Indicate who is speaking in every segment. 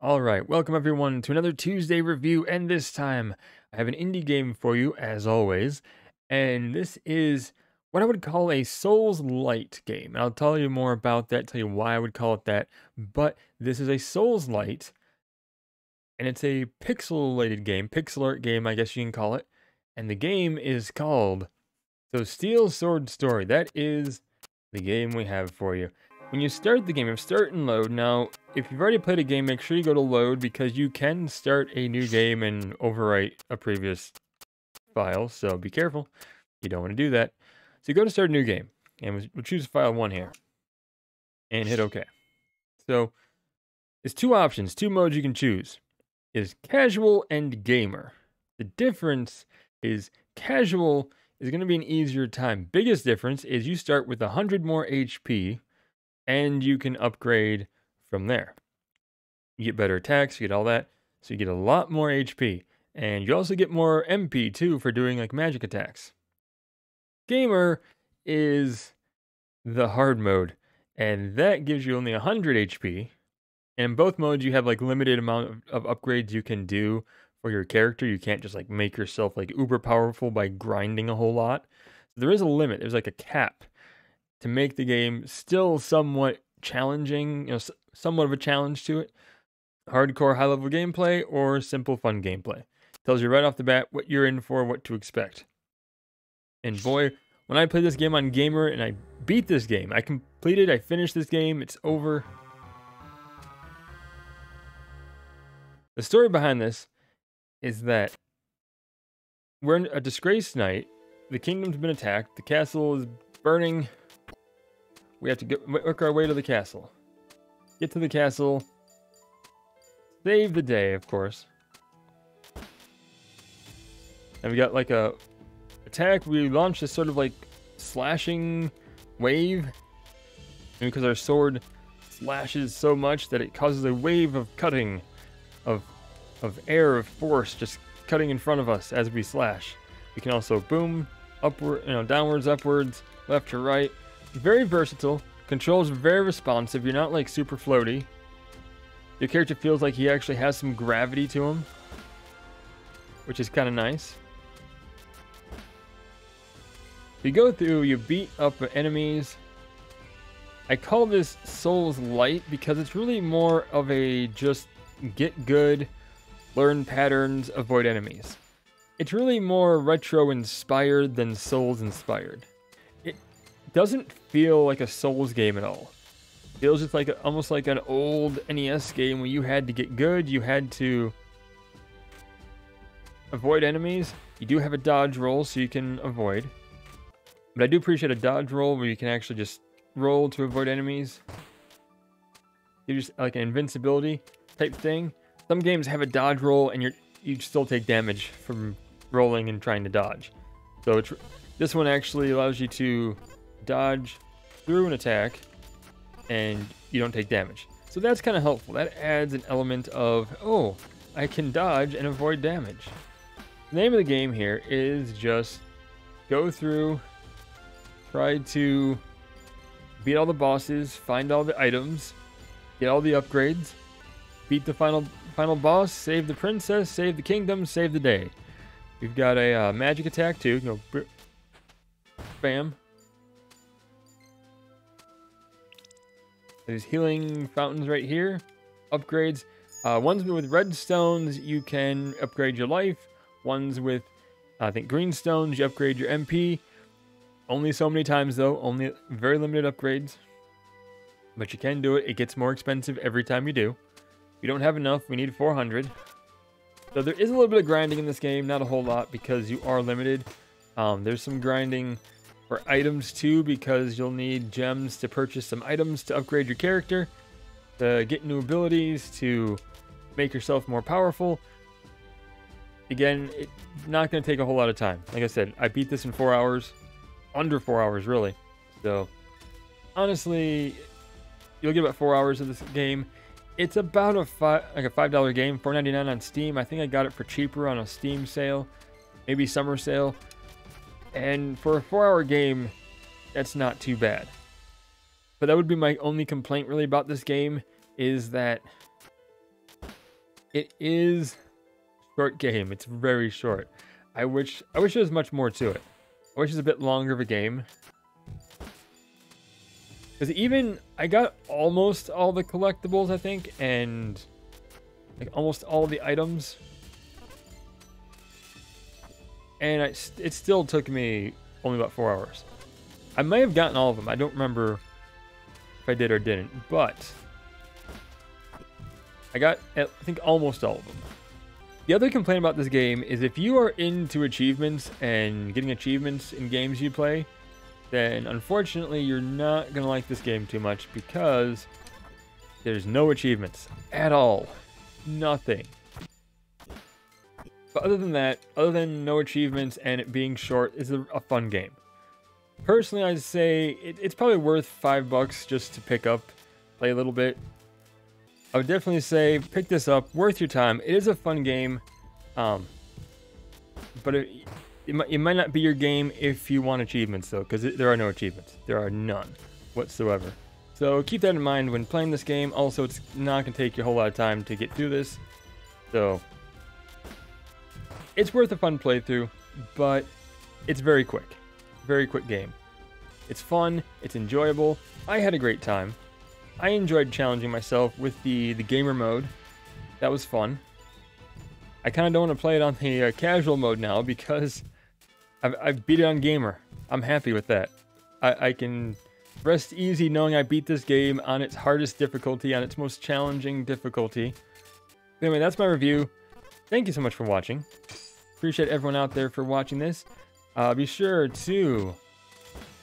Speaker 1: All right, welcome everyone to another Tuesday review, and this time I have an indie game for you, as always. And this is what I would call a Souls Lite game. And I'll tell you more about that, tell you why I would call it that. But this is a Souls Lite, and it's a pixelated game, pixel art game, I guess you can call it. And the game is called So Steel Sword Story. That is the game we have for you. When you start the game, you start and load. Now, if you've already played a game, make sure you go to load because you can start a new game and overwrite a previous file. So be careful. You don't want to do that. So go to start a new game and we'll choose file one here and hit OK. So there's two options, two modes you can choose is casual and gamer. The difference is casual is going to be an easier time. Biggest difference is you start with 100 more HP and you can upgrade from there. You get better attacks, you get all that, so you get a lot more HP, and you also get more MP too for doing like magic attacks. Gamer is the hard mode, and that gives you only 100 HP. And in both modes, you have like limited amount of, of upgrades you can do for your character. You can't just like make yourself like uber powerful by grinding a whole lot. There is a limit. There's like a cap to make the game still somewhat challenging, you know, somewhat of a challenge to it. Hardcore high level gameplay or simple fun gameplay. Tells you right off the bat what you're in for, what to expect. And boy, when I played this game on Gamer and I beat this game, I completed, I finished this game, it's over. The story behind this is that we're a disgraced knight, The kingdom's been attacked. The castle is burning. We have to get, work our way to the castle. Get to the castle. Save the day, of course. And we got like a attack. We launched this sort of like slashing wave. And because our sword slashes so much that it causes a wave of cutting, of of air, of force, just cutting in front of us as we slash. We can also boom, upward, you know, downwards, upwards, left to right. Very versatile. Controls very responsive. You're not like super floaty. Your character feels like he actually has some gravity to him. Which is kind of nice. You go through, you beat up enemies. I call this Souls Lite because it's really more of a just get good, learn patterns, avoid enemies. It's really more retro inspired than Souls inspired doesn't feel like a Souls game at all. It feels just like a, almost like an old NES game where you had to get good, you had to avoid enemies. You do have a dodge roll so you can avoid. But I do appreciate a dodge roll where you can actually just roll to avoid enemies. You just like an invincibility type thing. Some games have a dodge roll and you're you still take damage from rolling and trying to dodge. So this one actually allows you to dodge through an attack and you don't take damage. So that's kind of helpful. That adds an element of, oh, I can dodge and avoid damage. The name of the game here is just go through, try to beat all the bosses, find all the items, get all the upgrades, beat the final final boss, save the princess, save the kingdom, save the day. We've got a uh, magic attack too. You know, bam, There's healing fountains right here. Upgrades. Uh, ones with red stones, you can upgrade your life. Ones with, I think, green stones, you upgrade your MP. Only so many times, though. Only very limited upgrades. But you can do it. It gets more expensive every time you do. We don't have enough. We need 400. So there is a little bit of grinding in this game. Not a whole lot because you are limited. Um, there's some grinding for items too because you'll need gems to purchase some items to upgrade your character, to get new abilities, to make yourself more powerful. Again, it's not going to take a whole lot of time. Like I said, I beat this in four hours, under four hours really. So honestly, you'll get about four hours of this game. It's about a five, like a five dollar game, four ninety nine on Steam. I think I got it for cheaper on a Steam sale, maybe summer sale. And for a four hour game, that's not too bad. But that would be my only complaint really about this game is that it is short game. It's very short. I wish I wish there was much more to it. I wish it was a bit longer of a game. Because even I got almost all the collectibles, I think, and like almost all the items. And I, it still took me only about four hours. I may have gotten all of them. I don't remember if I did or didn't, but I got, I think, almost all of them. The other complaint about this game is if you are into achievements and getting achievements in games you play, then unfortunately you're not going to like this game too much because there's no achievements at all. Nothing. But other than that, other than no achievements and it being short, is a, a fun game. Personally, I'd say it, it's probably worth five bucks just to pick up, play a little bit. I would definitely say pick this up, worth your time. It is a fun game, um, but it, it, might, it might not be your game if you want achievements though, because there are no achievements. There are none whatsoever. So keep that in mind when playing this game. Also, it's not going to take you a whole lot of time to get through this. So, it's worth a fun playthrough, but it's very quick. Very quick game. It's fun, it's enjoyable. I had a great time. I enjoyed challenging myself with the, the gamer mode. That was fun. I kind of don't want to play it on the uh, casual mode now because I've, I've beat it on gamer. I'm happy with that. I, I can Rest easy knowing I beat this game on its hardest difficulty, on its most challenging difficulty. Anyway, that's my review. Thank you so much for watching. Appreciate everyone out there for watching this. Uh, be sure to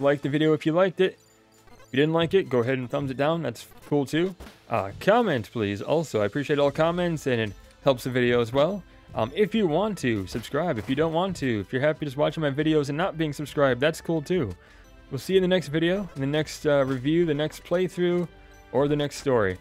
Speaker 1: like the video if you liked it. If you didn't like it, go ahead and thumbs it down. That's cool too. Uh, comment, please. Also, I appreciate all comments and it helps the video as well. Um, if you want to, subscribe. If you don't want to, if you're happy just watching my videos and not being subscribed, that's cool too. We'll see you in the next video, in the next uh, review, the next playthrough, or the next story.